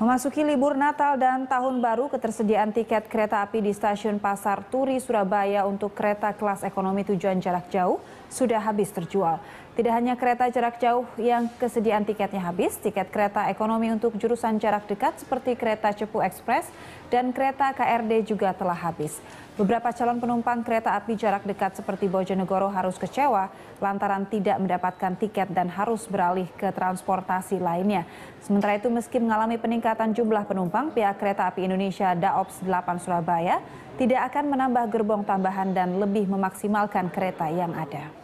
Memasuki libur Natal dan Tahun Baru, ketersediaan tiket kereta api di stasiun Pasar Turi, Surabaya untuk kereta kelas ekonomi tujuan jarak jauh sudah habis terjual. Tidak hanya kereta jarak jauh yang kesediaan tiketnya habis, tiket kereta ekonomi untuk jurusan jarak dekat seperti kereta Cepu Express dan kereta KRD juga telah habis. Beberapa calon penumpang kereta api jarak dekat seperti Bojonegoro harus kecewa lantaran tidak mendapatkan tiket dan harus beralih ke transportasi lainnya. Sementara itu meski mengalami peningkatan jumlah penumpang, pihak kereta api Indonesia Daops 8 Surabaya tidak akan menambah gerbong tambahan dan lebih memaksimalkan kereta yang ada.